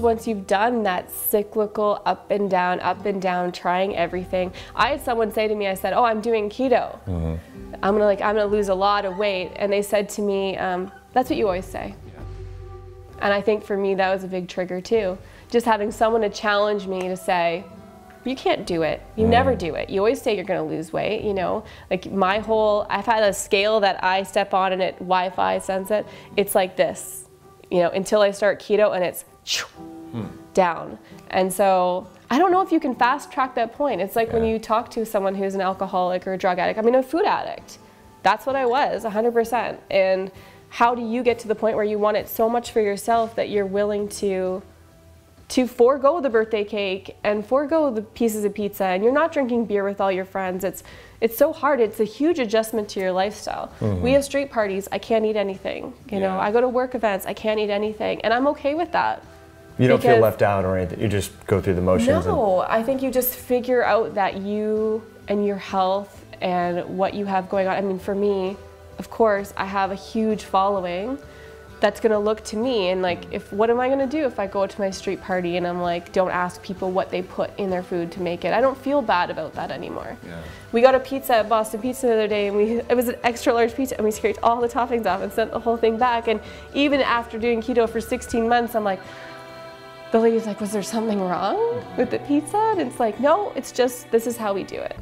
Once you've done that cyclical up and down, up and down, trying everything. I had someone say to me, I said, oh, I'm doing keto. Mm-hmm. I'm gonna like, I'm gonna lose a lot of weight. And they said to me, um, that's what you always say. Yeah. And I think for me, that was a big trigger too. Just having someone to challenge me to say, you can't do it. You mm. never do it. You always say you're going to lose weight, you know? Like my whole, I've had a scale that I step on and it Wi-Fi sends it. It's like this, you know, until I start keto and it's hmm. down. And so I don't know if you can fast track that point. It's like yeah. when you talk to someone who's an alcoholic or a drug addict. I mean, a food addict. That's what I was, 100%. And how do you get to the point where you want it so much for yourself that you're willing to to forego the birthday cake and forego the pieces of pizza and you're not drinking beer with all your friends it's it's so hard it's a huge adjustment to your lifestyle mm-hmm. we have street parties i can't eat anything you yeah. know i go to work events i can't eat anything and i'm okay with that you don't feel left out or anything. You just go through the motions. No, and... I think you just figure out that you and your health and what you have going on. I mean, for me, of course, I have a huge following that's gonna look to me and like if what am I gonna do if I go to my street party and I'm like don't ask people what they put in their food to make it I don't feel bad about that anymore yeah. we got a pizza at Boston Pizza the other day and we it was an extra large pizza and we scraped all the toppings off and sent the whole thing back and even after doing keto for 16 months I'm like lady's like, was there something wrong with the pizza? And it's like, no, it's just, this is how we do it.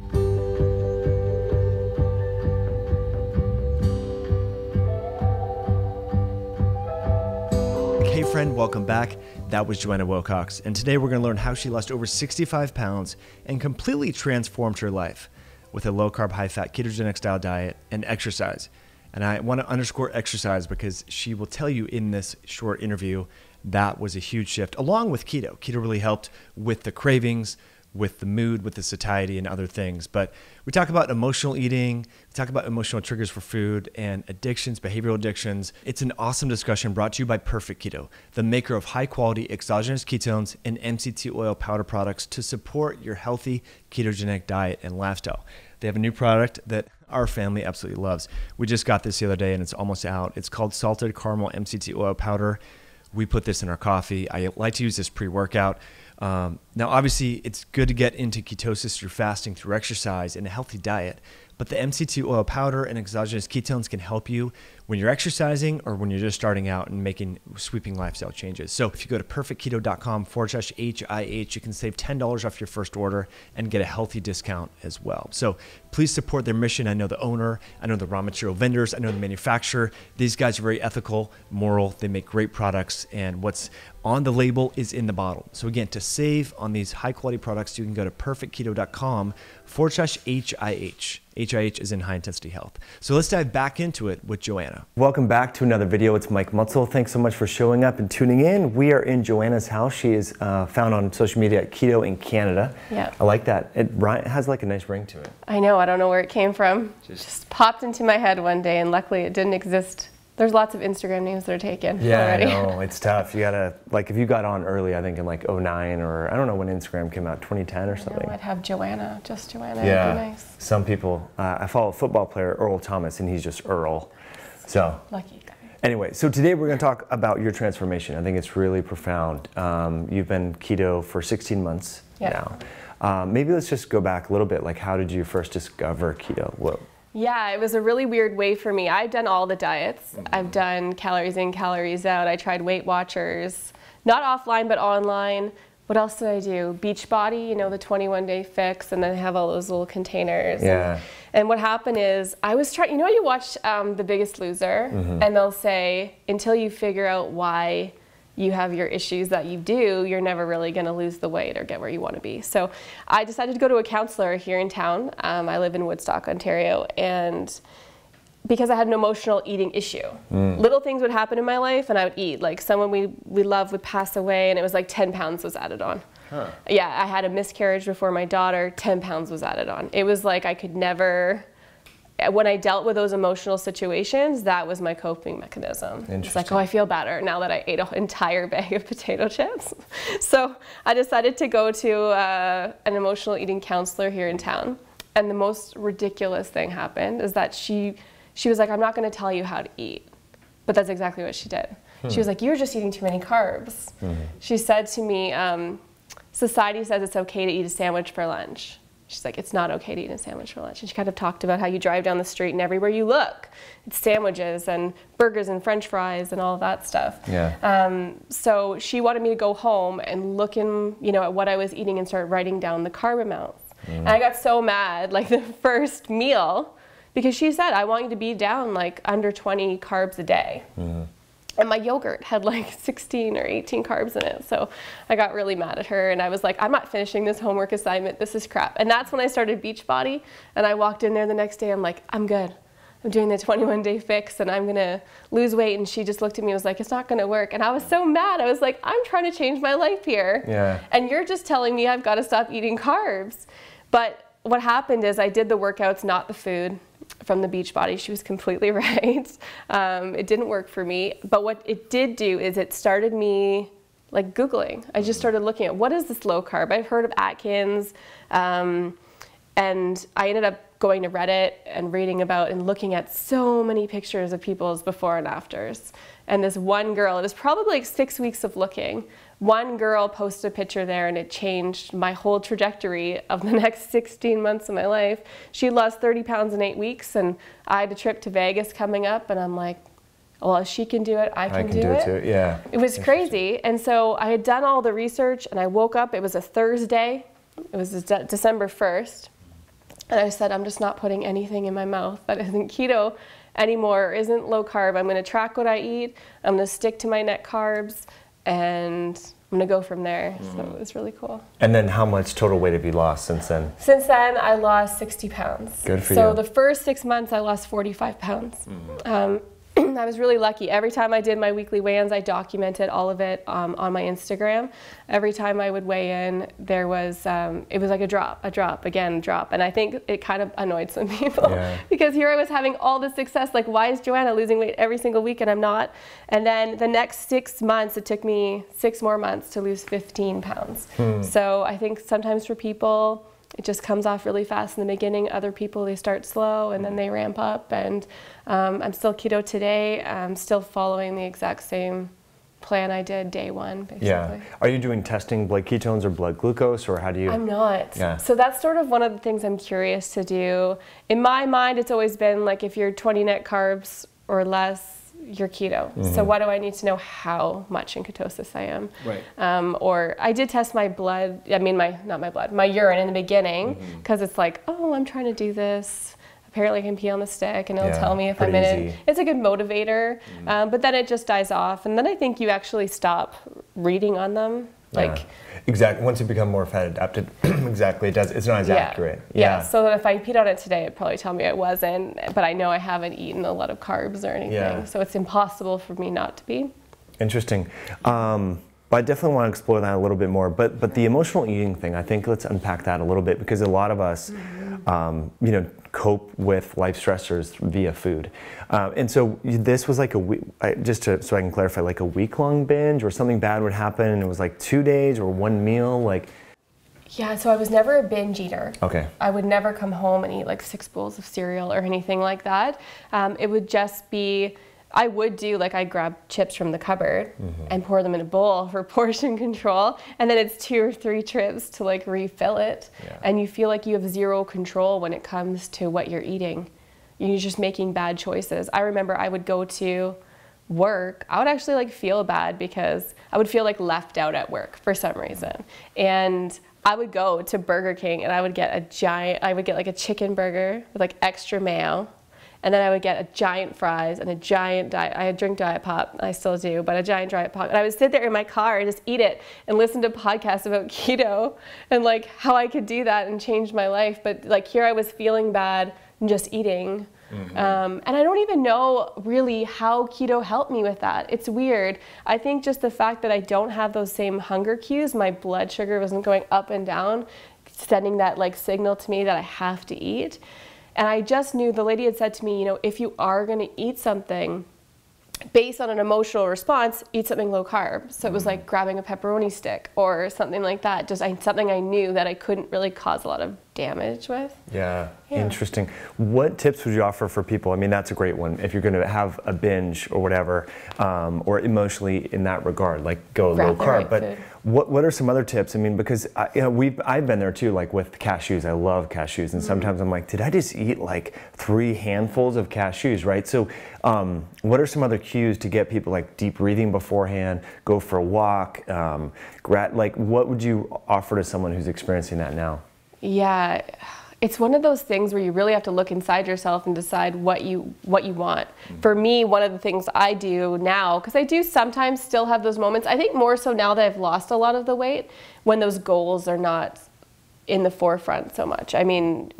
Hey friend, welcome back. That was Joanna Wilcox, and today we're going to learn how she lost over 65 pounds and completely transformed her life with a low carb, high fat, ketogenic style diet and exercise. And I want to underscore exercise because she will tell you in this short interview that was a huge shift, along with keto. Keto really helped with the cravings, with the mood, with the satiety, and other things. But we talk about emotional eating, we talk about emotional triggers for food and addictions, behavioral addictions. It's an awesome discussion brought to you by Perfect Keto, the maker of high quality exogenous ketones and MCT oil powder products to support your healthy ketogenic diet and lifestyle. They have a new product that our family absolutely loves. We just got this the other day and it's almost out. It's called Salted Caramel MCT Oil Powder. We put this in our coffee. I like to use this pre workout. Um, now, obviously, it's good to get into ketosis through fasting, through exercise, and a healthy diet. But the MCT oil powder and exogenous ketones can help you when you're exercising or when you're just starting out and making sweeping lifestyle changes. So if you go to perfectketo.com forward slash HIH, you can save $10 off your first order and get a healthy discount as well. So please support their mission. I know the owner, I know the raw material vendors, I know the manufacturer. These guys are very ethical, moral, they make great products, and what's on the label is in the bottle. So again, to save on these high quality products, you can go to perfectketo.com forward slash HIH. HIH is in high intensity health. So let's dive back into it with Joanna. Welcome back to another video. It's Mike Mutzel. Thanks so much for showing up and tuning in. We are in Joanna's house. She is uh, found on social media at Keto in Canada. Yeah. I like that. It has like a nice ring to it. I know. I don't know where it came from. Just, Just popped into my head one day and luckily it didn't exist there's lots of Instagram names that are taken yeah, already. I know. It's tough. You gotta, like, if you got on early, I think in like 09 or I don't know when Instagram came out, 2010 or something. I would have Joanna, just Joanna. Yeah. Nice. Some people, uh, I follow a football player, Earl Thomas, and he's just Earl. So. Lucky guy. Anyway, so today we're going to talk about your transformation. I think it's really profound. Um, you've been keto for 16 months yeah. now. Um, maybe let's just go back a little bit. Like, how did you first discover keto? What, yeah, it was a really weird way for me. I've done all the diets. Mm-hmm. I've done calories in, calories out. I tried Weight Watchers, not offline but online. What else did I do? Beachbody, you know, the 21 day fix, and then I have all those little containers. Yeah. And, and what happened is, I was trying, you know, you watch um, The Biggest Loser, mm-hmm. and they'll say, until you figure out why you have your issues that you do, you're never really going to lose the weight or get where you want to be. So I decided to go to a counselor here in town. Um, I live in Woodstock, Ontario, and because I had an emotional eating issue. Mm. Little things would happen in my life and I would eat. Like someone we, we love would pass away and it was like 10 pounds was added on. Huh. Yeah, I had a miscarriage before my daughter, 10 pounds was added on. It was like I could never when I dealt with those emotional situations, that was my coping mechanism. It's like, oh, I feel better now that I ate an entire bag of potato chips. so I decided to go to uh, an emotional eating counselor here in town. And the most ridiculous thing happened is that she, she was like, I'm not going to tell you how to eat. But that's exactly what she did. She was like, You're just eating too many carbs. She said to me, um, Society says it's okay to eat a sandwich for lunch. She's like, It's not okay to eat a sandwich for lunch. And she kind of talked about how you drive down the street and everywhere you look, it's sandwiches and burgers and french fries and all that stuff. Yeah. Um, so she wanted me to go home and look in, you know, at what I was eating and start writing down the carb amounts. And I got so mad, like the first meal, because she said, I want you to be down like under 20 carbs a day. Mm-hmm. And my yogurt had like 16 or 18 carbs in it. So I got really mad at her and I was like, I'm not finishing this homework assignment. This is crap. And that's when I started Beachbody. And I walked in there the next day. I'm like, I'm good. I'm doing the 21 day fix and I'm gonna lose weight. And she just looked at me and was like, it's not gonna work. And I was so mad. I was like, I'm trying to change my life here. Yeah. And you're just telling me I've gotta stop eating carbs. But what happened is I did the workouts, not the food from the Beachbody. She was completely right. Um, it didn't work for me. But what it did do is it started me like Googling. I just started looking at what is this low carb? I've heard of Atkins. Um, and I ended up going to Reddit and reading about and looking at so many pictures of people's before and afters. And this one girl, it was probably like six weeks of looking. One girl posted a picture there and it changed my whole trajectory of the next 16 months of my life. She lost 30 pounds in eight weeks and I had a trip to Vegas coming up and I'm like, well, if she can do it, I can, I can do it too. Yeah. it was crazy. And so I had done all the research and I woke up, it was a Thursday, it was De- December 1st. And I said, I'm just not putting anything in my mouth that isn't keto anymore or isn't low carb. I'm going to track what I eat, I'm going to stick to my net carbs, and I'm to go from there. So it was really cool. And then how much total weight have you lost since then? Since then, I lost 60 pounds. Good for so you. the first six months, I lost 45 pounds. Um, I was really lucky. Every time I did my weekly weigh-ins, I documented all of it um, on my Instagram. Every time I would weigh in, there was um, it was like a drop, a drop, again, drop, and I think it kind of annoyed some people Yeah. because here I was having all this success. Like, why is Joanna losing weight every single week and I'm not? And then the next six months, it took me six more months to lose 15 pounds. So I think sometimes for people it just comes off really fast in the beginning. Other people, they start slow and then they ramp up. And um, I'm still keto today. I'm still following the exact same plan I did day one, basically. Yeah. Are you doing testing blood ketones or blood glucose, or how do you? I'm not. Yeah. So that's sort of one of the things I'm curious to do. In my mind, it's always been like if you're 20 net carbs or less, you're keto. Mm-hmm. So why do I need to know how much in ketosis I am? Right. Um, or I did test my blood. I mean, my not my blood, my urine in the beginning Mm-hmm. because it's like, oh, I'm trying to do this. Apparently, I can pee on the stick, and it'll Yeah, tell me if I'm in it. It's a good motivator, um, but then it just dies off, and then I think you actually stop reading on them. Like, yeah. exactly. Once you become more fat adapted, exactly, it does. It's not as accurate. Yeah. Yeah. So if I peed on it today, it'd probably tell me it wasn't, but I know I haven't eaten a lot of carbs or anything. Yeah. So it's impossible for me not to be. Interesting. Um, but I definitely want to explore that a little bit more. But but the emotional eating thing, I think let's unpack that a little bit because a lot of us, um, you know, cope with life stressors via food. Uh, and so this was like a week, I- just to, so I can clarify, like a week long binge, or something bad would happen, and it was like two days or one meal, like. Yeah, so I was never a binge eater. Okay. I would never come home and eat like six bowls of cereal or anything like that. Um, it would just be, I would do like I grab chips from the cupboard mm-hmm. and pour them in a bowl for portion control, and then it's two or three trips to like refill it, Yeah. and you feel like you have zero control when it comes to what you're eating. You're just making bad choices. I remember I would go to work, I would actually like feel bad because I would feel like left out at work for some reason. And I would go to Burger King and I would get a giant, I would get like a chicken burger with like extra mayo. And then I would get a giant fries and a giant diet. I drink Diet Pop, I still do, but a giant Diet Pop. And I would sit there in my car and just eat it and listen to podcasts about keto and like how I could do that and change my life. But like here I was feeling bad and just eating. Um, and I don't even know really how keto helped me with that. It's weird. I think just the fact that I don't have those same hunger cues, my blood sugar wasn't going up and down, sending that like signal to me that I have to eat. And I just knew the lady had said to me, you know, if you are going to eat something, based on an emotional response, eat something low carb. So it was mm. like grabbing a pepperoni stick or something like that. Just I, something I knew that I couldn't really cause a lot of damage with. Yeah. Yeah. interesting. What tips would you offer for people? I mean, that's a great one. If you're going to have a binge or whatever, um, or emotionally in that regard, like go low Grab the carb. right but food. what what are some other tips? I mean, because I, you know, we've I've been there too. Like with cashews, I love cashews, and sometimes I'm like, did I just eat like three handfuls of cashews? Right. So, um, what are some other cues to get people like deep breathing beforehand? Go for a walk. Um, gra- like, what would you offer to someone who's experiencing that now? Yeah, it's one of those things where you really have to look inside yourself and decide what you what you want. For me, one of the things I do now because I do sometimes still have those moments. I think more so now that I've lost a lot of the weight when those goals are not in the forefront so much. I mean,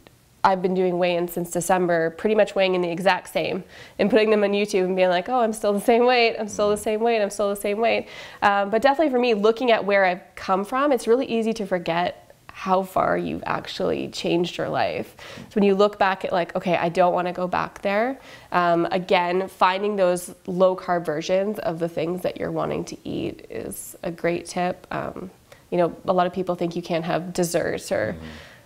I've been doing weigh-ins since December, pretty much weighing in the exact same, and putting them on YouTube and being like, "Oh, I'm still the same weight. I'm still the same weight. I'm still the same weight." Um, but definitely for me, looking at where I've come from, it's really easy to forget how far you've actually changed your life. So when you look back at like, okay, I don't want to go back there. Um, again, finding those low carb versions of the things that you're wanting to eat is a great tip. Um, you know, a lot of people think you can't have desserts or.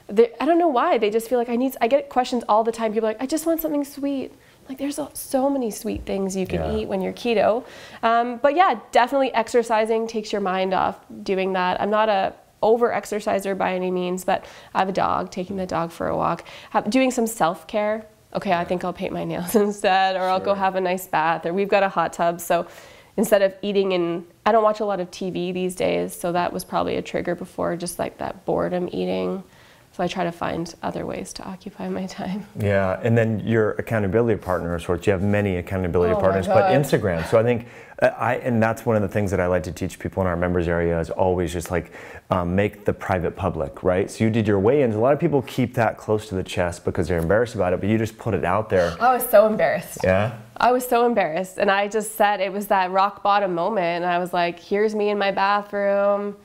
they- I don't know why. They just feel like I need. I get questions all the time. People are like, I just want something sweet. Like there's so many sweet things you can Yeah. eat when you're keto. Um, but yeah, definitely exercising takes your mind off doing that. I'm not a over exerciser by any means, but I have a dog, taking the dog for a walk, have, doing some self care. Okay, I think I'll paint my nails instead, or I'll go have a nice bath, or we've got a hot tub. So instead of eating in, I don't watch a lot of TV these days, so that was probably a trigger before, just like that boredom eating. So I try to find other ways to occupy my time. Yeah, and then your accountability partner of sorts. You have many accountability Oh partners, but Instagram. So I think uh, I, and that's one of the things that I like to teach people in our members area is always just like um, make the private public, right? So you did your weigh-ins. A lot of people keep that close to the chest because they're embarrassed about it, but you just put it out there. I was so embarrassed. Yeah. I was so embarrassed. And I just said it was that rock bottom moment. And I was like, here's me in my bathroom.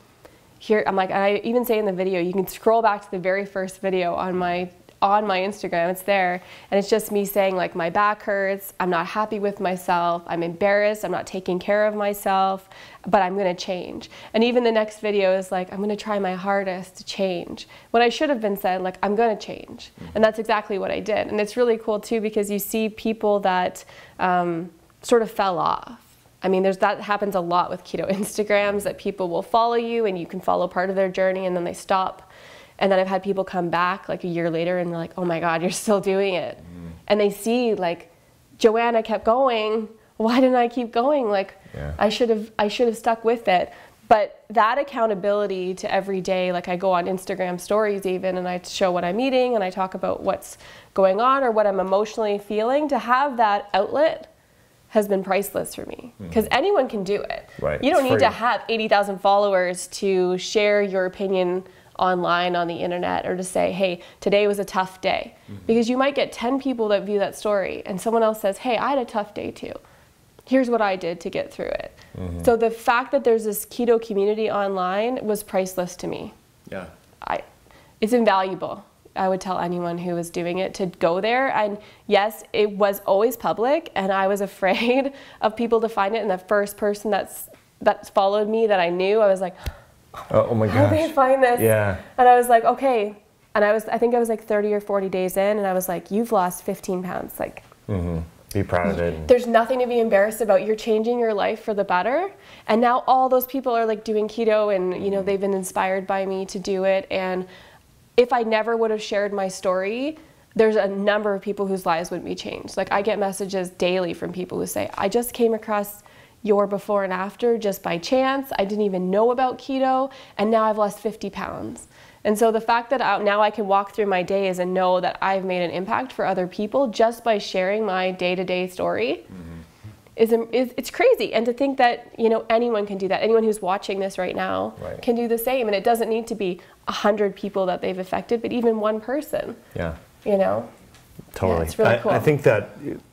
Here, I'm like, and I even say in the video, you can scroll back to the very first video on my on my Instagram. It's there, and it's just me saying like my back hurts. I'm not happy with myself. I'm embarrassed. I'm not taking care of myself, but I'm gonna change. And even the next video is like, I'm gonna try my hardest to change. what I should have been said like, I'm gonna change, and that's exactly what I did. And it's really cool too because you see people that um, sort of fell off. I mean, there's that happens a lot with keto Instagrams that people will follow you and you can follow part of their journey and then they stop. And then I've had people come back like a year later and they're like, "Oh my God, you're still doing it," mm. and they see like, Joanna kept going. Why didn't I keep going? Like, Yeah. I should have. I should have stuck with it. But that accountability to every day, like I go on Instagram stories even and I show what I'm eating and I talk about what's going on or what I'm emotionally feeling, to have that outlet has been priceless for me hmm. because anyone can do it. Right, You don't it's need to have 80,000 followers to share your opinion online on the internet or to say, hey, today was a tough day. Mm-hmm. Because you might get 10 people that view that story and someone else says, hey, I had a tough day too. Here's what I did to get through it. Mm-hmm. So the fact that there's this keto community online was priceless to me. Yeah. I, it's invaluable. I would tell anyone who was doing it to go there. And yes, it was always public, and I was afraid of people to find it. And the first person that's that followed me that I knew, I was like, Oh, oh my how did they gosh. find this? Yeah. And I was like, okay. And I was, I think I was like 30 or 40 days in, and I was like, you've lost 15 pounds. Like, mm-hmm. Be proud of it. there's nothing to be embarrassed about. You're changing your life for the better. And now all those people are like doing keto and you know mm-hmm. they've been inspired by me to do it and if I never would have shared my story, there's a number of people whose lives wouldn't be changed. Like I get messages daily from people who say, "I just came across your before and after just by chance. I didn't even know about keto and now I've lost 50 pounds." And so the fact that I, now I can walk through my days and know that I've made an impact for other people just by sharing my day-to-day story is, is it's crazy. And to think that you know anyone can do that. Anyone who's watching this right now Right. can do the same. And it doesn't need to be a hundred people that they've affected, but even one person. Yeah. You know. Totally. it's really I, cool. I think that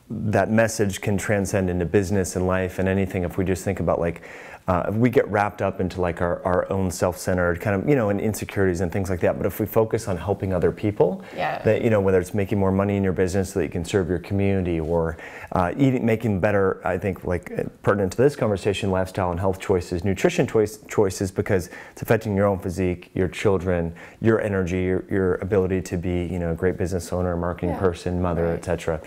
that message can transcend into business and life and anything if we just think about like uh, we get wrapped up into like our, our own self-centered kind of you know and insecurities and things like that but if we focus on helping other people Yeah. that you know whether it's making more money in your business so that you can serve your community or uh, eating making better i think like uh, pertinent to this conversation lifestyle and health choices nutrition choice, choices because it's affecting your own physique your children your energy your, your ability to be you know a great business owner marketing Yeah. person mother Right. etc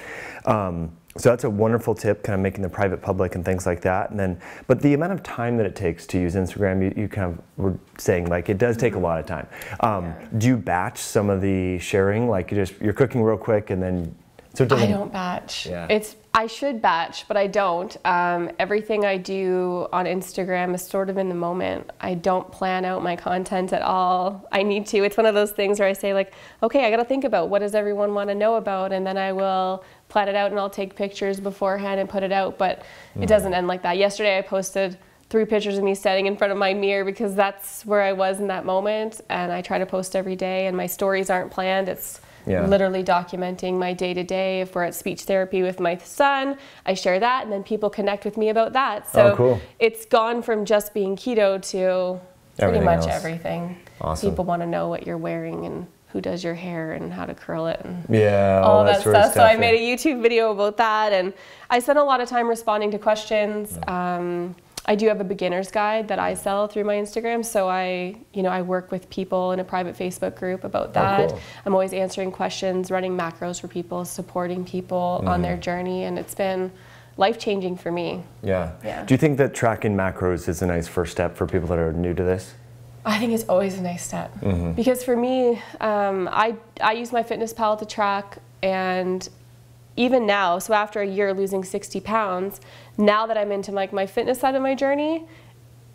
um, so that's a wonderful tip, kind of making the private public and things like that. And then, but the amount of time that it takes to use Instagram, you, you kind of were saying like it does take a lot of time. Um, Do you batch some of the sharing? Like you just you're cooking real quick and then so I don't batch. Yeah. It's I should batch, but I don't. Um, everything I do on Instagram is sort of in the moment. I don't plan out my content at all. I need to. It's one of those things where I say like, okay, I got to think about what does everyone want to know about, and then I will plan it out and I'll take pictures beforehand and put it out. But it mm. doesn't end like that. Yesterday I posted three pictures of me standing in front of my mirror because that's where I was in that moment, and I try to post every day. And my stories aren't planned. It's Yeah. literally documenting my day to day. If we're at speech therapy with my son, I share that, and then people connect with me about that. Oh, so Oh, cool. it's gone from just being keto to pretty much else. everything. Awesome. People want to know what you're wearing and who does your hair and how to curl it and Yeah, all that sort of stuff. So I made a YouTube video about that, and I spent a lot of time responding to questions. Um, I do have a beginner's guide that I sell through my Instagram, so I, you know, I work with people in a private Facebook group about that. cool. I'm always answering questions, running macros for people, supporting people on their journey, and it's been life changing for me. Yeah. Yeah. Do you think that tracking macros is a nice first step for people that are new to this? I think it's always a nice step Mm-hmm. because for me, um, I I use MyFitnessPal to track, and even now, so after a year losing 60 pounds, now that I'm into like my fitness side of my journey,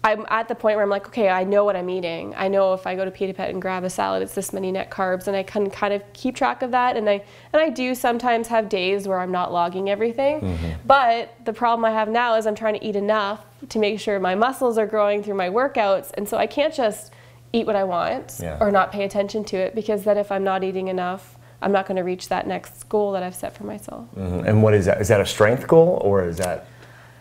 I'm at the point where I'm like, okay, I know what I'm eating. I know if I go to Pita Pit and grab a salad, it's this many net carbs, and I can kind of keep track of that. And I and I do sometimes have days where I'm not logging everything. But the problem I have now is I'm trying to eat enough to make sure my muscles are growing through my workouts, and so I can't just eat what I want Yeah. or not pay attention to it because then if I'm not eating enough, I'm not going to reach that next goal that I've set for myself. Mhm. And what is that? Is that a strength goal or is that?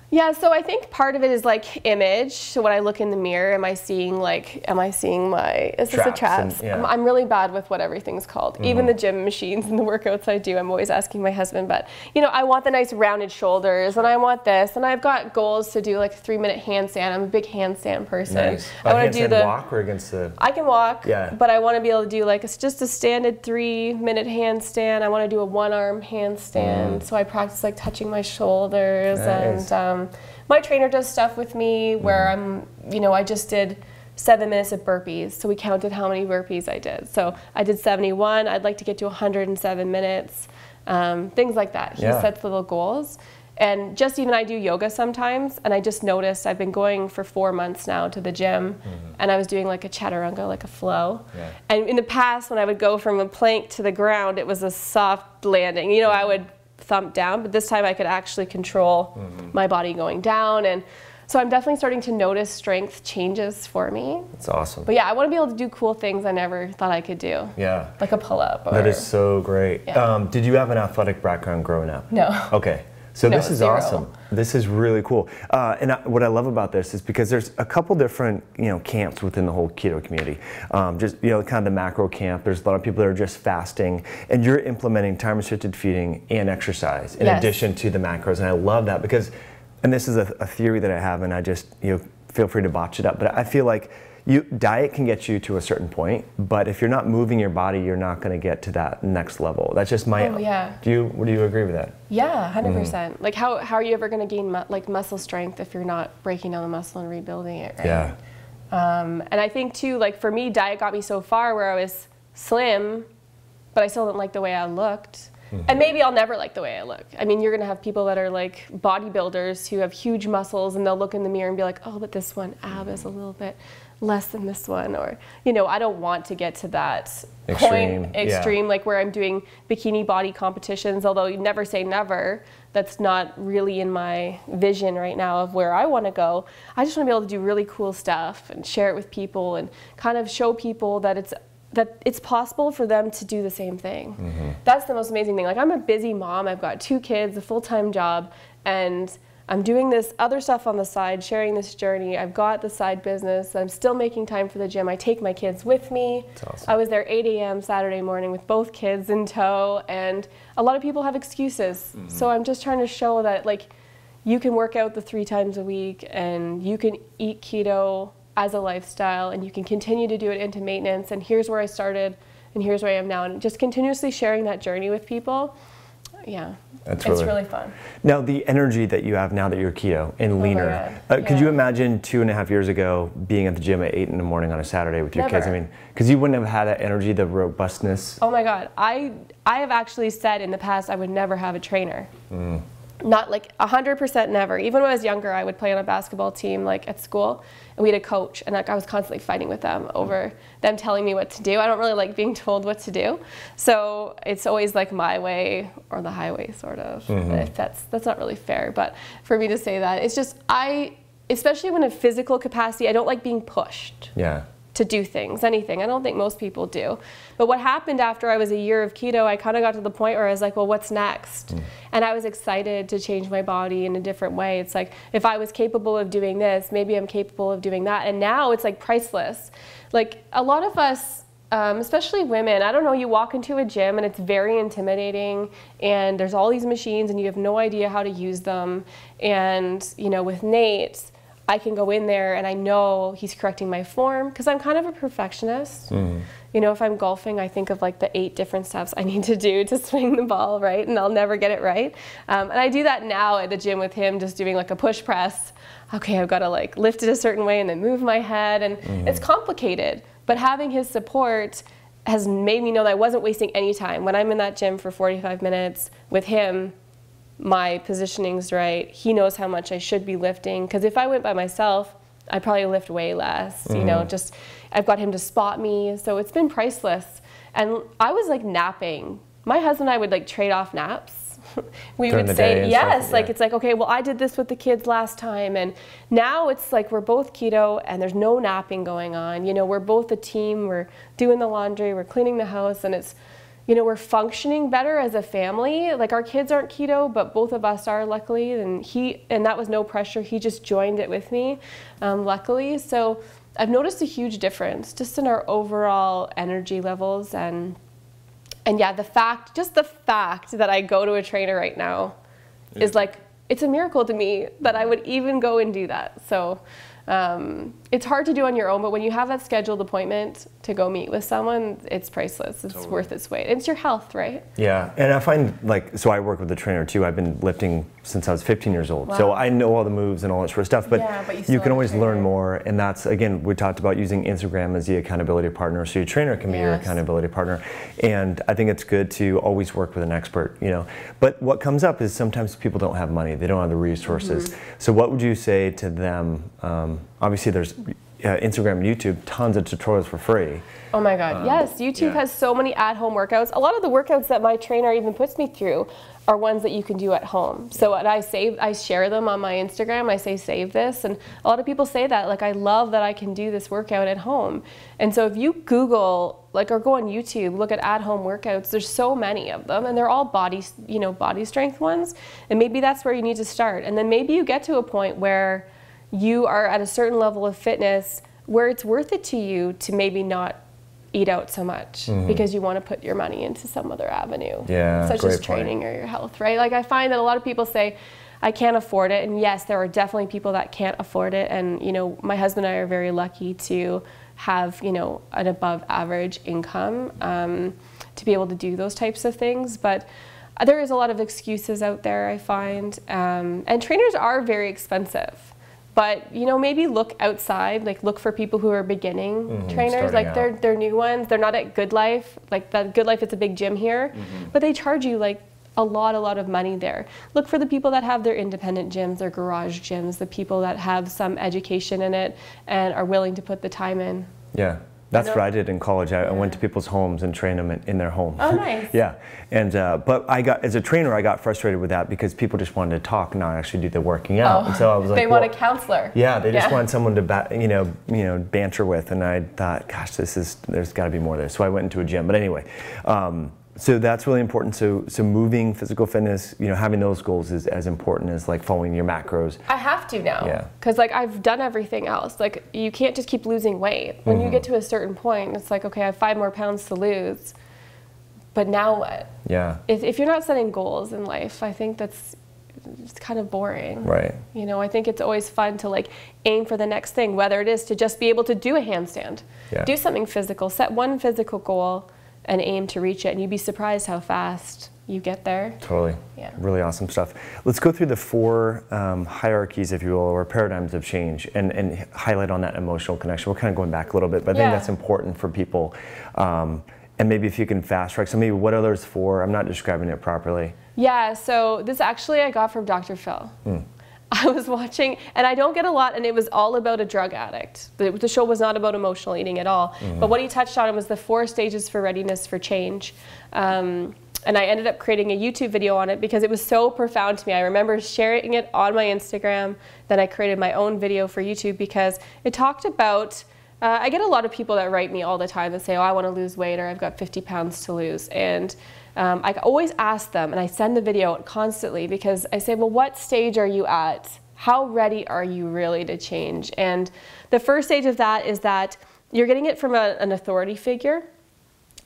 Yeah, so I think part of it is like image. So when I look in the mirror, am I seeing like, am I seeing my, is this a Traps and- yeah. I'm, I'm really bad with what everything's called. Even the gym machines and the workouts I do, I'm always asking my husband, but you know, I want the nice rounded shoulders and I want this. And I've got goals to do like a three minute handstand. I'm a big handstand person. Nice. I want to do the, walk or against the. I can walk, Yeah. but I want to be able to do like it's just a standard three minute handstand. I want to do a one arm handstand, so I practice like touching my shoulders, Mm. Nice. and um, Um, my trainer does stuff with me where mm. I'm, you know, I just did seven minutes of burpees, so we counted how many burpees I did. So I did 71. I'd like to get to 107 minutes, um, things like that. He Yeah. sets little goals. And just even I do yoga sometimes, and I just noticed I've been going for four months now to the gym, mm-hmm. and I was doing like a chaturanga, like a flow. Yeah. And in the past, when I would go from a plank to the ground, it was a soft landing. You know, I would thump down, but this time I could actually control Mm-hmm. my body going down. And so I'm definitely starting to notice strength changes for me. It's awesome. But yeah, I want to be able to do cool things I never thought I could do, yeah. like a pull up. That is so great. Yeah. Um, did you have an athletic background growing up? No. Okay. So No, this is zero. awesome. This is really cool. Uh, and I, what I love about this is because there's a couple different you know camps within the whole keto community. Um, just you know kind of the macro camp. There's a lot of people that are just fasting, and you're implementing time restricted feeding and exercise in Yes. addition to the macros. And I love that because, and this is a, a theory that I have, and I just you know feel free to botch it up, but I feel like. You, diet can get you to a certain point, but if you're not moving your body, you're not going to get to that next level. That's just my. Oh, yeah. Do you? Do you agree with that? Yeah, 100. Mm-hmm. percent Like how, how are you ever going to gain mu- like muscle strength if you're not breaking down the muscle and rebuilding it, right? Um, and I think too, like for me, diet got me so far where I was slim, but I still didn't like the way I looked. And maybe I'll never like the way I look. I mean, you're gonna have people that are like bodybuilders who have huge muscles and they'll look in the mirror and be like, oh, but this one ab is a little bit less than this one. Or, you know, I don't want to get to that Extreme, point, yeah. extreme, like where I'm doing bikini body competitions, although you never say never. That's not really in my vision right now of where I want to go. I just want to be able to do really cool stuff and share it with people and kind of show people that it's that it's possible for them to do the same thing. Mm-hmm. That's the most amazing thing. Like I'm a busy mom. I've got two kids, a full-time job, and I'm doing this other stuff on the side, sharing this journey. I've got the side business. I'm still making time for the gym. I take my kids with me. awesome. I was there 8 a.m. Saturday morning with both kids in tow, and a lot of people have excuses. Mm-hmm. So I'm just trying to show that like you can work out the three times a week, and you can eat keto as a lifestyle, and you can continue to do it into maintenance. And here's where I started, and here's where I am now, and just continuously sharing that journey with people. Yeah, That's it's really- really fun. Now, the energy that you have now that you're keto and leaner, Oh God, uh, could you imagine two and a half years ago being at the gym at eight in the morning on a Saturday with your kids? I mean, because you wouldn't have had that energy, the robustness. Oh my God, I I have actually said in the past I would never have a trainer. Mm. Not like hundred percent never. Even when I was younger, I would play on a basketball team like at school, and we had a coach, and like I was constantly fighting with them over them telling me what to do. I don't really like being told what to do, so it's always like my way or the highway, sort of. Mm-hmm. If that's that's not really fair, but for me to say that, it's just I, especially when in physical capacity, I don't like being pushed Yeah. To do things, anything. I don't think most people do. But what happened after I was a year of keto, I kind of got to the point where I was like, well, what's next? And I was excited to change my body in a different way. It's like, if I was capable of doing this, maybe I'm capable of doing that. And now it's like priceless. Like a lot of us, um, especially women, I don't know, you walk into a gym and it's very intimidating and there's all these machines and you have no idea how to use them. And, you know, with Nate, I can go in there and I know he's correcting my form because I'm kind of a perfectionist. You know, if I'm golfing, I think of like the eight different steps I need to do to swing the ball right, and I'll never get it right. Um, and I do that now at the gym with him, just doing like a push press. Okay, I've got to like lift it a certain way and then move my head, and it's complicated. But having his support has made me know that I wasn't wasting any time. When I'm in that gym for 45 minutes with him, my positioning's right. He knows how much I should be lifting. Because if I went by myself, I'd probably lift way less. You know, mm-hmm. just I've got him to spot me. So it's been priceless. And I was like napping. My husband and I would like trade off naps. we During would say and stuff, yes. Like it's like okay, well I did this with the kids last time, and now it's like we're both keto and there's no napping going on. You know, we're both a team. We're doing the laundry. We're cleaning the house, and it's you know, we're functioning better as a family. Like our kids aren't keto, but both of us are luckily. And he, and that was no pressure. He just joined it with me, um, luckily. So I've noticed a huge difference just in our overall energy levels and, and yeah, the fact, just the fact that I go to a trainer right now is like, it's a miracle to me that I would even go and do that. So um, it's hard to do on your own, but when you have that scheduled appointment to go meet with someone, it's priceless. It's worth its weight. It's your health, right? Yeah, and I find like so I work with a trainer too. I've been lifting since I was 15 years old, so I know all the moves and all that sort of stuff. But, Yeah, but you you, can always learn more, and that's again we talked about using Instagram as the accountability partner, so your trainer can be your accountability partner. And I think it's good to always work with an expert, you know. But what comes up is sometimes people don't have money, they don't have the resources. Mm-hmm. So what would you say to them? Um, obviously, there's uh, Instagram and YouTube, tons of tutorials for free. Oh my God, yes. YouTube yeah. has so many at home workouts. A lot of the workouts that my trainer even puts me through are ones that you can do at home. So what I save, I share them on my Instagram. I say save this, and a lot of people say that. Like I love that I can do this workout at home. And so if you Google, like, or go on YouTube, look at at home workouts. There's so many of them, and they're all body, you know, body strength ones. And maybe that's where you need to start. And then maybe you get to a point where you are at a certain level of fitness where it's worth it to you to maybe not eat out so much because you want to put your money into some other avenue Yeah, such as point. training or your health right? Like i find that a lot of people say i can't afford it. And yes there are definitely people that can't afford it. And you know my husband and i are very lucky to have you know an above average income um, to be able to do those types of things. But there is a lot of excuses out there i find. Um, and trainers are very expensive but you know maybe look outside like look for people who are beginning mm-hmm. trainers. Starting like out. they're they're new ones. They're not at GoodLife. Like that GoodLife it's a big gym here. Mm-hmm. But they charge you like a lot a lot of money there. Look for the people that have their independent gyms their garage gyms the people that have some education in it and are willing to put the time in. Yeah, that's what I did in college. I, I went to people's homes and trained them in, in their home. Oh, nice. yeah, and uh, but I got as a trainer, I got frustrated with that because people just wanted to talk, not actually do the working out. And so I was like, Oh, they want well, a counselor Yeah, they just Yeah. want someone to ba- you know you know banter with, and I thought, gosh, this is there's got to be more there. So I went into a gym. But anyway, um, so that's really important. So, so moving, physical fitness, you know, having those goals is as important as like following your macros. I have to now. Yeah. Because like I've done everything else. Like you can't just keep losing weight. When you mm-hmm. get to a certain point, it's like okay, I have five more pounds to lose. But now what? Yeah. If, if you're not setting goals in life, I think that's it's kind of boring. Right. You know, I think it's always fun to like aim for the next thing, whether it is to just be able to do a handstand, Yeah. do something physical, set one physical goal and aim to reach it, and you'd be surprised how fast you get there. Totally. Yeah. Really awesome stuff. Let's go through the four um, hierarchies, if you will, or paradigms of change and, and highlight on that emotional connection. We're kind of going back a little bit, but I think that's important for people. Um, and maybe if you can fast track, so maybe what are those four? I'm not describing it properly. Yeah, so this actually I got from Dr. Phil. I was watching, and I don't get a lot, and it was all about a drug addict. The, the show was not about emotional eating at all. But what he touched on was the four stages for readiness for change. Um, and I ended up creating a YouTube video on it because it was so profound to me. I remember sharing it on my Instagram. Then I created my own video for YouTube because it talked about. Uh, I get a lot of people that write me all the time and say, "Oh, I want to lose weight," or "I've got 50 pounds to lose," and um, I always ask them, and I send the video constantly because I say, "Well, what stage are you at? How ready are you really to change?" And the first stage of that is that you're getting it from a, an authority figure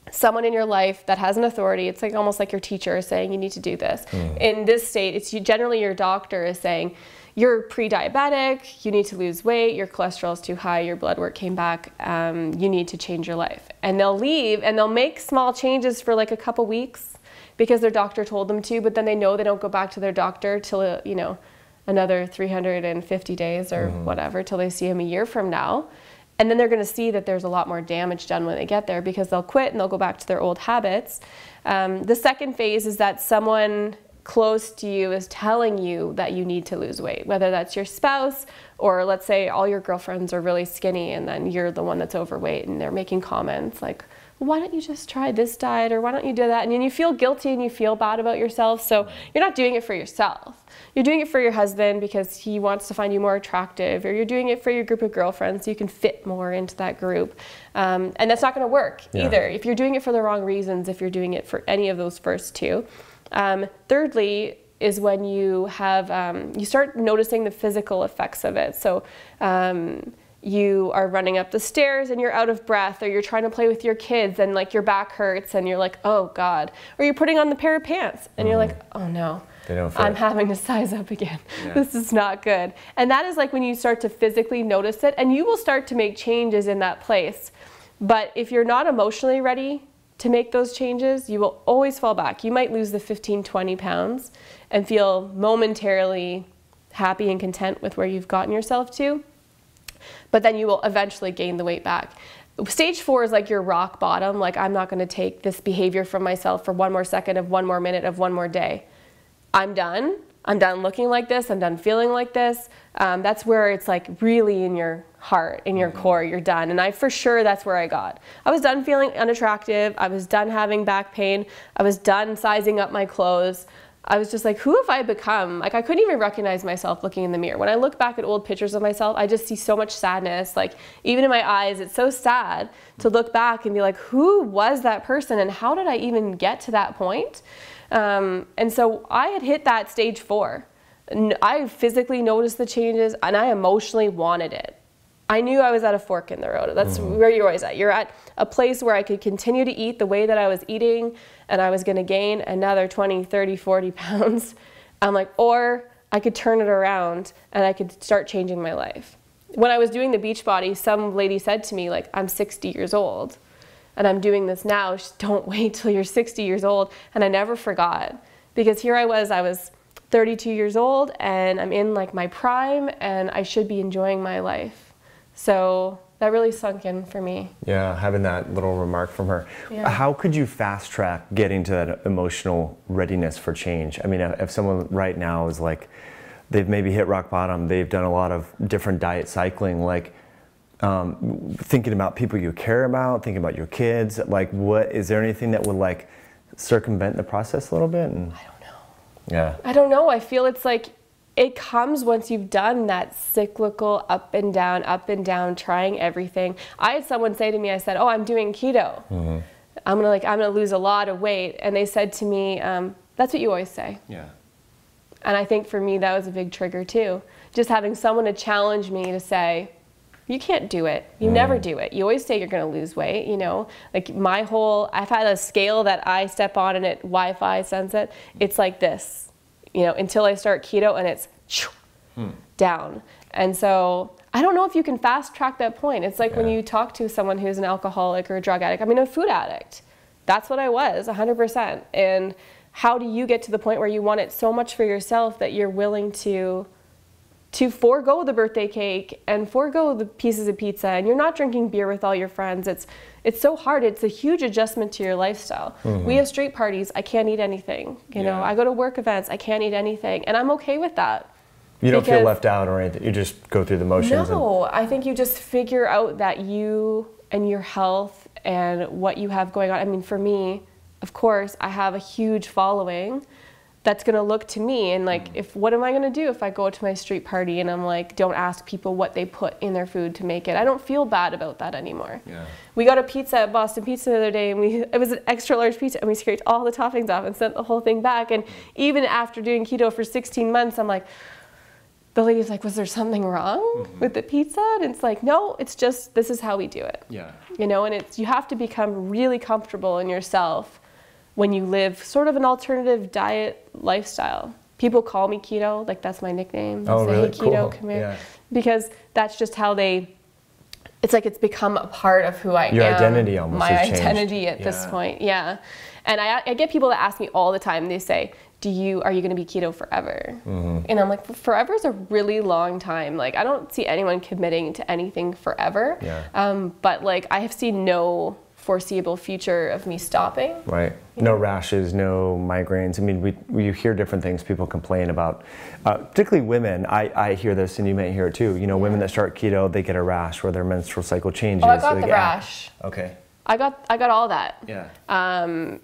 someone in your life that has an authority it's like almost like your teacher is saying you need to do this in this state it's you, generally your doctor is saying you're pre-diabetic you need to lose weight your cholesterol is too high your blood work came back um, you need to change your life. And they'll leave and they'll make small changes for like a couple weeks because their doctor told them to but then they know they don't go back to their doctor till uh, you know another 350 days or whatever till they see him a year from now. And then they're going to see that there's a lot more damage done when they get there because they'll quit and they'll go back to their old habits. Um, the second phase is that someone close to you is telling you that you need to lose weight, whether that's your spouse or let's say all your girlfriends are really skinny and then you're the one that's overweight and they're making comments like, why don't you just try this diet or why don't you do that? And then you feel guilty and you feel bad about yourself. So you're not doing it for yourself. You're doing it for your husband because he wants to find you more attractive, or you're doing it for your group of girlfriends so you can fit more into that group. Um, and that's not going to work Yeah. either. If you're doing it for the wrong reasons, if you're doing it for any of those first two. Um, thirdly, is when you have um, you start noticing the physical effects of it. So um, you are running up the stairs and you're out of breath, or you're trying to play with your kids and like your back hurts and you're like, oh god, or you're putting on the pair of pants and you're like, oh no, They don't fit. I'm having to size up again. Yeah. This is not good. And that is like when you start to physically notice it, and you will start to make changes in that place. But if you're not emotionally ready to make those changes, you will always fall back. You might lose the 15, 20 pounds and feel momentarily happy and content with where you've gotten yourself to, but then you will eventually gain the weight back. Stage four is like your rock bottom. Like, I'm not going to take this behavior from myself for one more second, of one more minute, of one more day. I'm done. I'm done looking like this. I'm done feeling like this. Um, that's where it's like really in your heart, in your core, you're done. And I for sure that's where I got. I was done feeling unattractive. I was done having back pain. I was done sizing up my clothes. I was just like, who have I become? Like, I couldn't even recognize myself looking in the mirror. When I look back at old pictures of myself, I just see so much sadness. Like, even in my eyes, it's so sad to look back and be like, who was that person and how did I even get to that point? Um, and so I had hit that stage four. I physically noticed the changes and I emotionally wanted it. I knew I was at a fork in the road. That's where you're always at. You're at a place where I could continue to eat the way that I was eating and I was going to gain another 20, 30, 40 pounds. I'm like, or I could turn it around and I could start changing my life. When I was doing the Beachbody, some lady said to me, like, I'm 60 years old and I'm doing this now. Just don't wait till you're 60 years old. And I never forgot because here I was, I was 32 years old and I'm in like my prime and I should be enjoying my life. So that really sunk in for me. Yeah, having that little remark from her. Yeah. How could you fast track getting to that emotional readiness for change? I mean, if someone right now is like, they've maybe hit rock bottom, they've done a lot of different diet cycling, like um, thinking about people you care about, thinking about your kids, like what, is there anything that would like circumvent the process a little bit? And, I don't know. yeah. I don't know. I feel it's like it comes once you've done that cyclical up and down, up and down, trying everything. I had someone say to me, I said, Oh, I'm doing keto. I'm gonna like I'm gonna lose a lot of weight, and they said to me, um, "That's what you always say." Yeah. And I think for me that was a big trigger too. Just having someone to challenge me to say, you can't do it. You never mm. do it. You always say you're going to lose weight, you know? Like my whole I've had a scale that I step on and it Wi-Fi sends it. It's like this. You know, until I start keto and it's hmm. down. And so I don't know if you can fast track that point. It's like when you talk to someone who's an alcoholic or a drug addict. I mean, a food addict. That's what I was, 100%. And how do you get to the point where you want it so much for yourself that you're willing to to forego the birthday cake and forego the pieces of pizza and you're not drinking beer with all your friends it's it's so hard. It's a huge adjustment to your lifestyle. Mm-hmm. We have street parties. I can't eat anything you know? I go to work events. I can't eat anything and i'm okay with that. You don't feel left out or anything. You just go through the motions. and- no, I think you just figure out that you and your health and what you have going on. I mean, for me, of course, I have a huge following that's going to look to me and like mm. if what am I going to do if I go to my street party and I'm like don't ask people what they put in their food to make it. I don't feel bad about that anymore. Yeah. We got a pizza at Boston Pizza the other day and we it was an extra large pizza and we scraped all the toppings off and sent the whole thing back and mm. even after doing keto for 16 months I'm like the lady's like, was there something wrong mm-hmm. with the pizza? And it's like, no, it's just this is how we do it. Yeah. You know, and it's you have to become really comfortable in yourself when you live sort of an alternative diet lifestyle. People call me keto, like that's my nickname. They Oh, say, really? Hey, keto, Cool. come here. Yeah. Because that's just how they it's like it's become a part of who I Your am. identity almost My has changed. identity at this point, yeah. And I, I get people that ask me all the time. They say, "Do you are you going to be keto forever?" Mm-hmm. And I'm like, "Forever is a really long time. Like I don't see anyone committing to anything forever. Yeah. Um, but like I have seen no foreseeable future of me stopping. Right. No rashes, no migraines. I mean, we, we you hear different things people complain about, uh, particularly women. I, I hear this, and you may hear it too. You know, women that start keto, they get a rash where their menstrual cycle changes. Oh, I got they the rash. Okay. I got I got all that. Yeah. Um,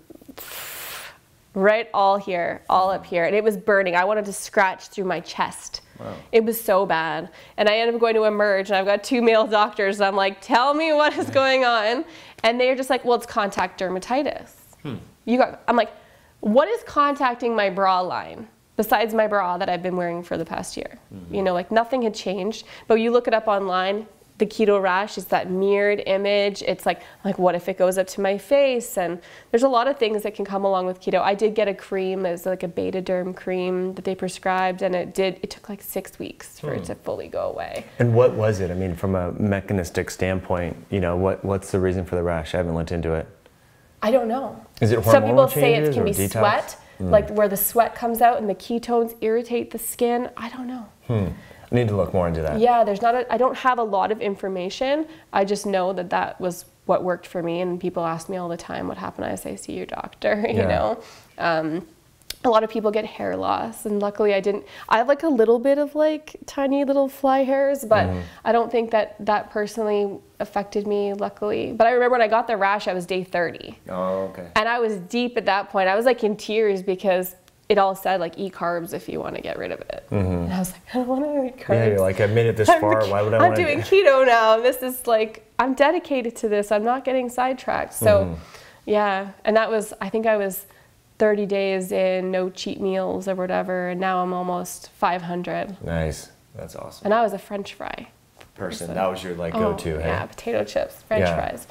right all here, all up here, and it was burning. I wanted to scratch through my chest. Wow. It was so bad, and I ended up going to emerge, and I've got two male doctors. And I'm like, tell me what is going on, and they're just like, well, it's contact dermatitis. Hmm. You got. I'm like, what is contacting my bra line? Besides my bra that I've been wearing for the past year, hmm. you know, like nothing had changed. But you look it up online, the keto rash is that mirrored image. It's like, like what if it goes up to my face? And there's a lot of things that can come along with keto. I did get a cream, it was like a Betaderm cream that they prescribed, and it did. It took like six weeks for it hmm. to fully go away. And what was it? I mean, from a mechanistic standpoint, you know, what what's the reason for the rash? I haven't looked into it. I don't know. Is it hormonal Some people say it can be detox? sweat, hmm. like where the sweat comes out and the ketones irritate the skin. I don't know. Hmm. I need to look more into that. Yeah, there's not a, I don't have a lot of information. I just know that that was what worked for me. And people ask me all the time, what happened? I say, see your doctor, you Yeah. know? Um, a lot of people get hair loss and luckily I didn't, I have like a little bit of like tiny little fly hairs, but Mm-hmm. I don't think that that personally affected me luckily. But I remember when I got the rash, I was day 30 Oh, okay. and I was deep at that point. I was like in tears because it all said like eat carbs if you want to get rid of it. And I was like, I don't want to eat carbs. Mm-hmm. Yeah, you're like, I made it this I'm far. Why would I I'm want to? doing keto now. This is like I'm dedicated to this. I'm not getting sidetracked. So, Mm-hmm. yeah, and that was I think I was 30 days in, no cheat meals or whatever, and now I'm almost 500. Nice. That's awesome. And I was a French fry Person, that was your like Oh, go-to. hey? Yeah, potato chips, French Yeah. fries.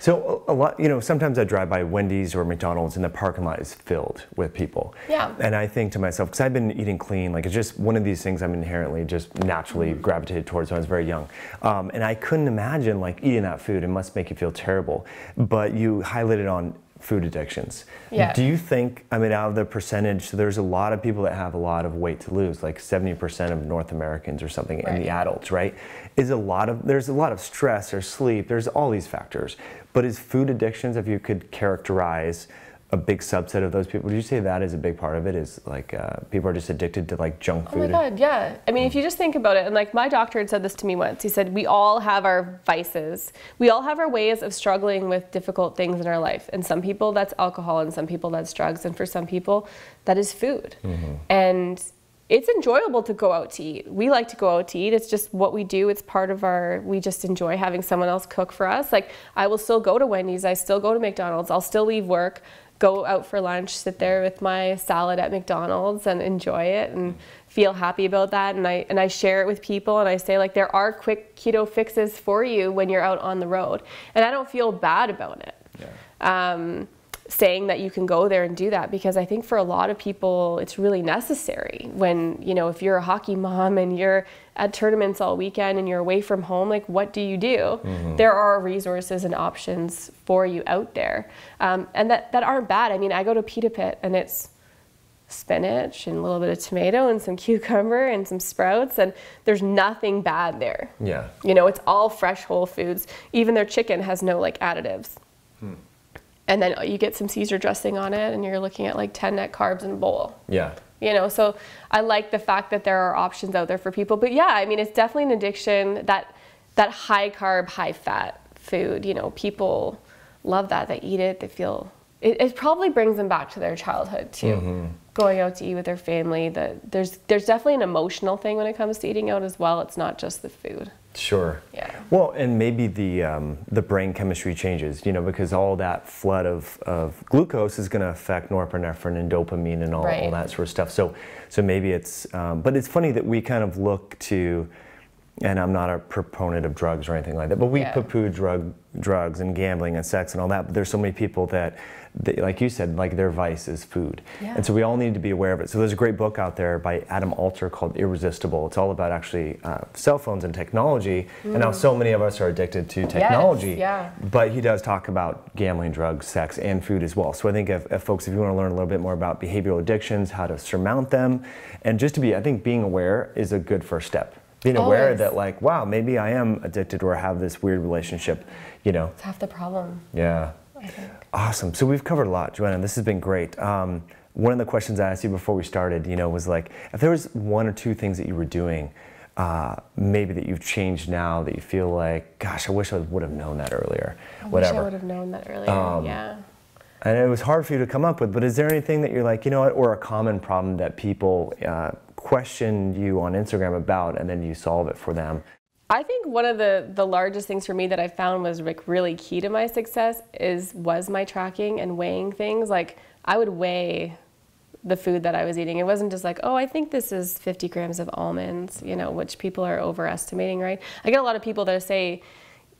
So a lot, you know, sometimes I drive by Wendy's or McDonald's and the parking lot is filled with people. Yeah. And I think to myself, because I've been eating clean, like it's just one of these things I'm inherently just naturally Mm-hmm. gravitated towards when I was very young. Um, and I couldn't imagine like eating that food. It must make you feel terrible. But you highlighted on food addictions. Yeah. Do you think, I mean, out of the percentage, there's a lot of people that have a lot of weight to lose, like 70% of North Americans or something in the adults, right? Is a lot of, there's a lot of stress or sleep, there's all these factors. But is food addictions, if you could characterize a big subset of those people, would you say that is a big part of it? Is like uh, people are just addicted to like junk food? Oh my? God, yeah. I mean, if you just think about it, and like my doctor had said this to me once, he said, We all have our vices. We all have our ways of struggling with difficult things in our life. And some people that's alcohol, and some people that's drugs, and for some people that is food. And it's enjoyable to go out to eat. We like to go out to eat. It's just what we do. It's part of our, we just enjoy having someone else cook for us. Like, I will still go to Wendy's, I still go to McDonald's, I'll still leave work, go out for lunch, sit there with my salad at McDonald's and enjoy it and feel happy about that. And I, and I share it with people and I say, like, there are quick keto fixes for you when you're out on the road. And I don't feel bad about it. Yeah. Um, saying that you can go there and do that because I think for a lot of people it's really necessary when you know if you're a hockey mom and you're at tournaments all weekend and you're away from home like what do you do? Mm-hmm. there are resources and options for you out there. Um, and that, that aren't bad. I mean I go to Pita Pit and it's spinach and a little bit of tomato and some cucumber and some sprouts and there's nothing bad there. Yeah. You know it's all fresh whole foods. Even their chicken has no like additives. Hmm. And then you get some Caesar dressing on it, and you're looking at like 10 net carbs in a bowl. Yeah. You know, so I like the fact that there are options out there for people. But yeah, I mean, it's definitely an addiction that that high carb, high fat food. You know, people love that. They eat it. They feel it, it probably brings them back to their childhood too. Mm-hmm. Going out to eat with their family. That there's there's definitely an emotional thing when it comes to eating out as well. It's not just the food. Sure. Yeah. Well, and maybe the um, the brain chemistry changes, you know, because all that flood of, of glucose is going to affect norepinephrine and dopamine and all, right. all that sort of stuff. So so maybe it's, um, but it's funny that we kind of look to, and I'm not a proponent of drugs or anything like that, but we yeah. poo-poo drug drugs and gambling and sex and all that. But there's so many people that they, like you said, like their vice is food. Yeah. And so we all need to be aware of it. So there's a great book out there by Adam Alter called Irresistible. It's all about actually uh, cell phones and technology mm. and how so many of us are addicted to technology. Yes, yeah. But he does talk about gambling, drugs, sex, and food as well. So I think if, if folks, if you want to learn a little bit more about behavioral addictions, how to surmount them, and just to be, I think being aware is a good first step being aware Always. that like wow maybe i am addicted or have this weird relationship you know it's half the problem yeah Awesome. So we've covered a lot, Joanna. This has been great. Um, one of the questions I asked you before we started, you know, was like, if there was one or two things that you were doing, uh, maybe that you've changed now that you feel like, gosh, I wish I would have known that earlier. I Whatever. wish I would have known that earlier. Um, yeah. And it was hard for you to come up with, but is there anything that you're like, you know what, or a common problem that people uh, question you on Instagram about and then you solve it for them? I think one of the, the largest things for me that I found was like really key to my success is was my tracking and weighing things. Like I would weigh the food that I was eating. It wasn't just like, oh, I think this is 50 grams of almonds, you know, which people are overestimating, right? I get a lot of people that say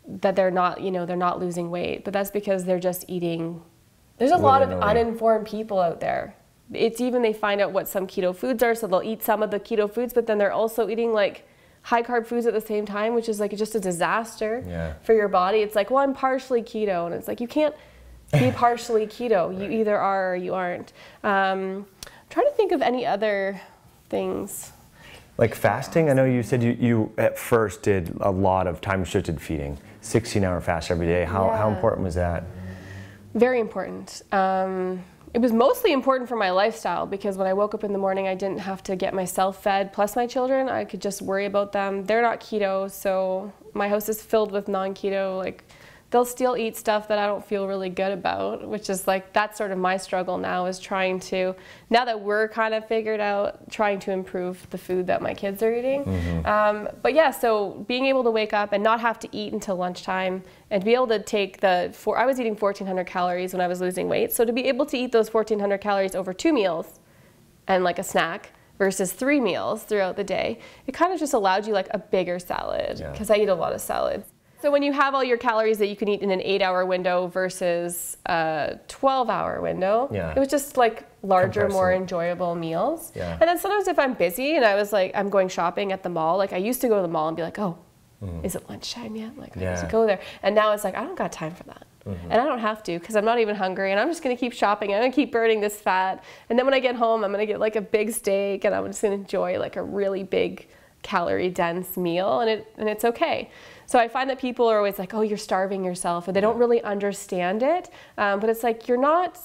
that they're not, you know, they're not losing weight, but that's because they're just eating. There's a lot of uninformed people out there. It's even they find out what some keto foods are, so they'll eat some of the keto foods, but then they're also eating like high carb foods at the same time, which is like just a disaster yeah. for your body. It's like, well, I'm partially keto, and it's like you can't be partially keto. You either are or you aren't. Um, I'm trying to think of any other things. Like fasting, I know you said you, you at first did a lot of time restricted feeding, 16 hour fast every day. How, yeah. how important was that? Very important. Um, it was mostly important for my lifestyle because when I woke up in the morning, I didn't have to get myself fed, plus my children. I could just worry about them. They're not keto, so my house is filled with non keto, like they'll still eat stuff that I don't feel really good about, which is like that's sort of my struggle now is trying to now that we're kind of figured out trying to improve the food that my kids are eating. Mm-hmm. Um, but yeah, so being able to wake up and not have to eat until lunchtime and be able to take the four, I was eating 1,400 calories when I was losing weight, so to be able to eat those 1,400 calories over two meals and like a snack versus three meals throughout the day, it kind of just allowed you like a bigger salad because yeah. I eat a lot of salads. So when you have all your calories that you can eat in an eight-hour window versus a 12-hour window, yeah. it was just like larger, more enjoyable meals. Yeah. And then sometimes if I'm busy and I was like, I'm going shopping at the mall, like I used to go to the mall and be like, oh, mm. is it lunchtime yet? Like yeah. I used to go there. And now it's like, I don't got time for that. Mm-hmm. And I don't have to because I'm not even hungry and I'm just gonna keep shopping. I'm gonna keep burning this fat. And then when I get home, I'm gonna get like a big steak and I'm just gonna enjoy like a really big calorie dense meal and it and it's okay. So I find that people are always like, oh, you're starving yourself, or they don't really understand it. Um, but it's like, you're not,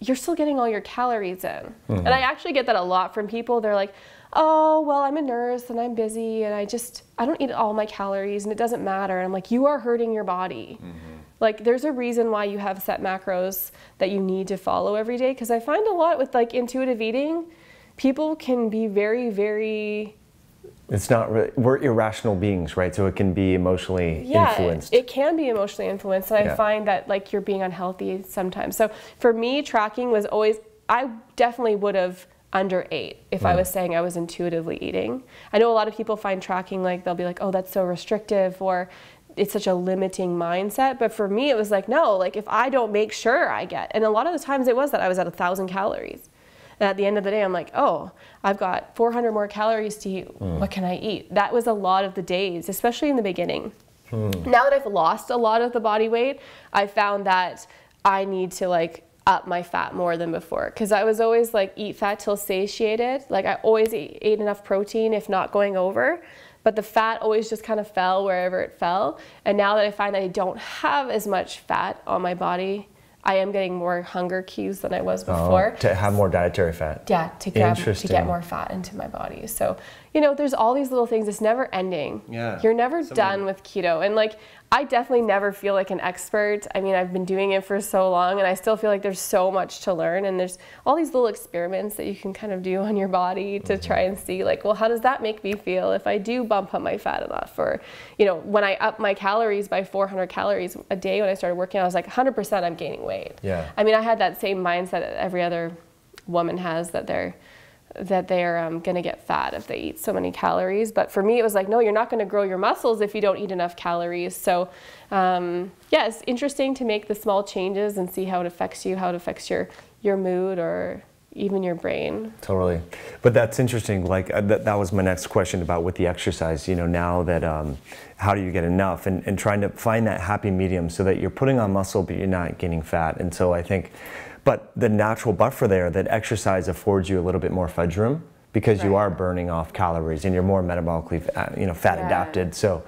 you're still getting all your calories in. Mm-hmm. And I actually get that a lot from people. They're like, oh, well, I'm a nurse and I'm busy and I just, I don't eat all my calories and it doesn't matter. And I'm like, you are hurting your body. Mm-hmm. Like, there's a reason why you have set macros that you need to follow every day. Because I find a lot with like intuitive eating, people can be very, very It's not really, we're irrational beings, right? So it can be emotionally yeah, influenced. It can be emotionally influenced, and Yeah. I find that like you're being unhealthy sometimes. So for me, tracking was always I definitely would have under ate if I mm. was saying I was intuitively eating. I know a lot of people find tracking like they'll be like, oh, that's so restrictive or it's such a limiting mindset. But for me, it was like, no, like if I don't make sure I get, and a lot of the times it was that I was at a thousand calories. And at the end of the day, I'm like, oh, I've got 400 more calories to eat. Hmm. What can I eat? That was a lot of the days, especially in the beginning. Hmm. Now that I've lost a lot of the body weight, I found that I need to like up my fat more than before because I was always like eat fat till satiated. Like I always eat, ate enough protein, if not going over. But the fat always just kind of fell wherever it fell. And now that I find that I don't have as much fat on my body, I am getting more hunger cues than I was Oh, before. to have more dietary fat. yeah to grab to get more fat into my body. So you know there's all these little things. It's never ending. Yeah. you're never Some- done with keto. And like i definitely never feel like an expert. I mean i've been doing it for so long and i still feel like there's so much to learn and there's all these little experiments that you can kind of do on your body to mm-hmm. try and see like well how does that make me feel if i do bump up my fat enough? Or you know when i up my calories by 400 calories a day when i started working i was like 100% i'm gaining weight. Yeah. I mean, I had that same mindset that every other woman has that they're that they're um, going to get fat if they eat so many calories. But for me, it was like, no, you're not going to grow your muscles if you don't eat enough calories. So, um, yeah, it's interesting to make the small changes and see how it affects you, how it affects your your mood or even your brain. Totally. But that's interesting. Like, uh, that, was my next question about with the exercise. You know, now that, um, how do you get enough? And, and trying to find that happy medium so that you're putting on muscle, but you're not gaining fat. And so I think, but the natural buffer there that exercise affords you a little bit more fudge room because you are burning off calories and you're more metabolically, uh, you know, fat Yeah. adapted. So,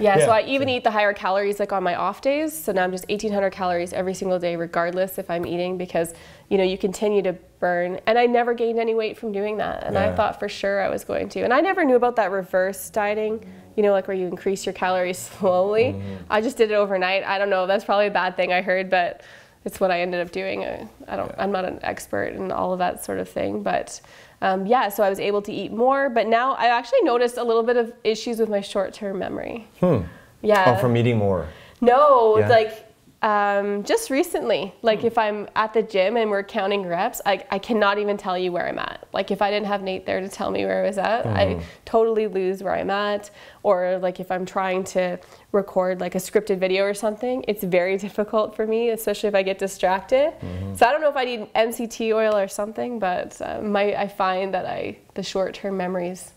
Yeah, Yeah, so I even eat the higher calories like on my off days. So now I'm just 1800 calories every single day, regardless if I'm eating, because you know you continue to burn. And I never gained any weight from doing that, and I thought for sure I was going to. And I never knew about that reverse dieting. You know, like where you increase your calories slowly. Mm-hmm. I just did it overnight. I don't know. That's probably a bad thing I heard, but it's what I ended up doing. I, I don't. I'm not an expert in all of that sort of thing, but. Um, yeah, so I was able to eat more, but now I actually noticed a little bit of issues with my short-term memory. Hmm. Yeah. oh, from eating more. No, Yeah. like um, just recently. Like if I'm at the gym and we're counting reps, I, I cannot even tell you where I'm at. Like if I didn't have Nate there to tell me where I was at, I totally lose where I'm at. Or like if I'm trying to record like a scripted video or something, it's very difficult for me, especially if I get distracted. So I don't know if I need MCT oil or something, but uh, my I find that I the short-term memories.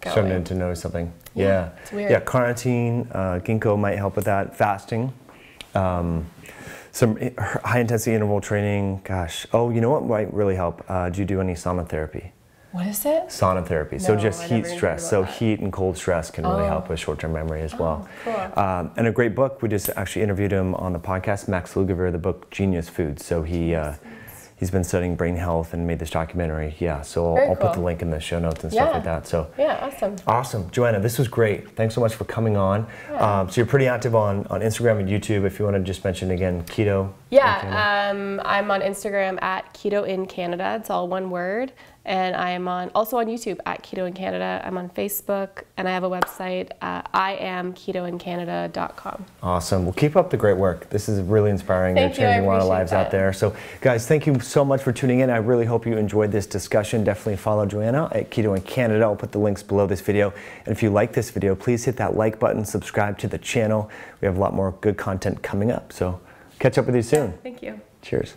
Starting going. to notice something. Yeah. weird. Yeah, carnitine, uh, ginkgo might help with that. Fasting. Um, some high intensity interval training. Gosh. Oh, you know what might really help? Uh, do you do any sauna therapy? What is it? Sauna therapy. so just I heat stress. So that. heat and cold stress can really Oh. help with short-term memory as well. cool. Um, and a great book. We just actually interviewed him on the podcast. Max Lugavere, the book Genius Foods. So he. Uh, He's been studying brain health and made this documentary. Yeah, so I'll, Very I'll put the link in the show notes and stuff like that. So Yeah, awesome. Awesome. Joanna, this was great. Thanks so much for coming on. Um, so you're pretty active on, on Instagram and YouTube. If you want to just mention again, keto. Yeah, um, I'm on Instagram at Keto in Canada. It's all one word. And I am on also on YouTube at Keto in Canada. I'm on Facebook and I have a website, uh, iamketoincanada.com. Awesome. Well, keep up the great work. This is really inspiring. Thank You're you. Changing a lot of lives out there. So, guys, thank you so much for tuning in. I really hope you enjoyed this discussion. Definitely follow Joanna at Keto in Canada. I'll put the links below this video. And if you like this video, please hit that like button, subscribe to the channel. We have a lot more good content coming up. So, catch up with you soon. Thank you. Cheers.